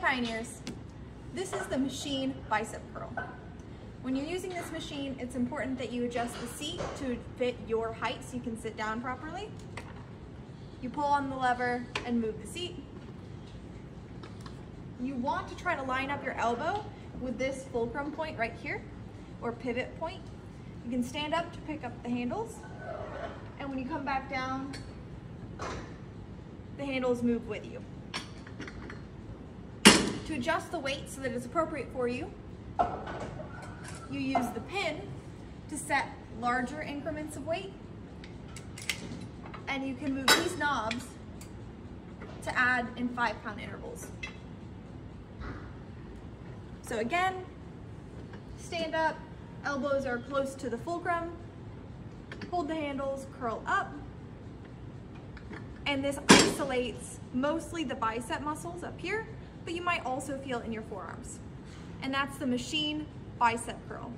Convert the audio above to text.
Pioneers, this is the machine bicep curl. When you're using this machine, it's important that you adjust the seat to fit your height so you can sit down properly. You pull on the lever and move the seat. You want to try to line up your elbow with this fulcrum point right here, or pivot point. You can stand up to pick up the handles, and when you come back down, the handles move with you. Adjust the weight so that it's appropriate for you, you use the pin to set larger increments of weight, and you can move these knobs to add in five pound intervals. So again, stand up, elbows are close to the fulcrum, hold the handles, curl up, and this isolates mostly the bicep muscles up here, but you might also feel in your forearms. And that's the machine bicep curl.